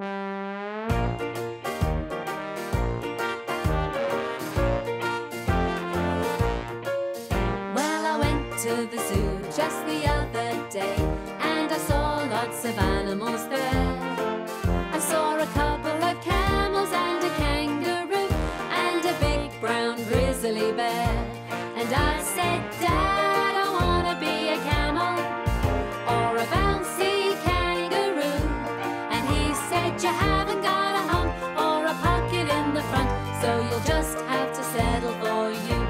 Well, I went to the zoo just the other day and I saw lots of animals there. You haven't got a hump or a pocket in the front, so you'll just have to settle for you.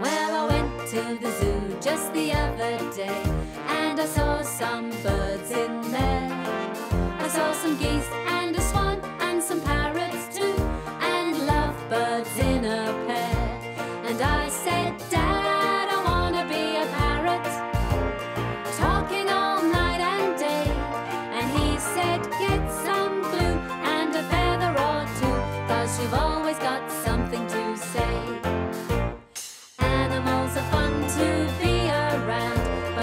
Well, I went to the zoo just the other day and I saw some birds in there. I saw some geese and a swan and some parrots too, and lovebirds in a pair. And I said,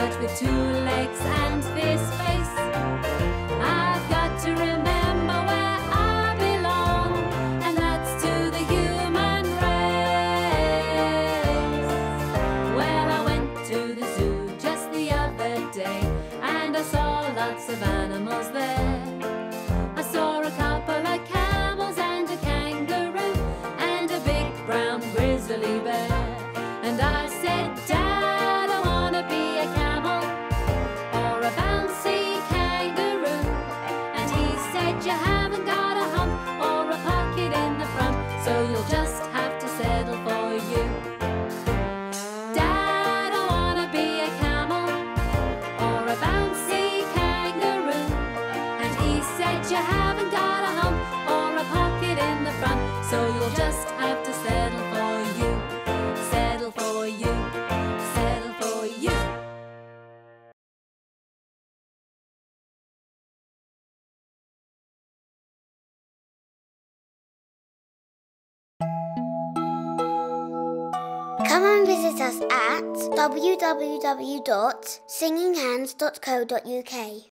but with two legs and this face, said, You haven't got a hump or a pocket in the front, so you'll just have to settle for you. Settle for you. Settle for you. Come and visit us at www.singinghands.co.uk.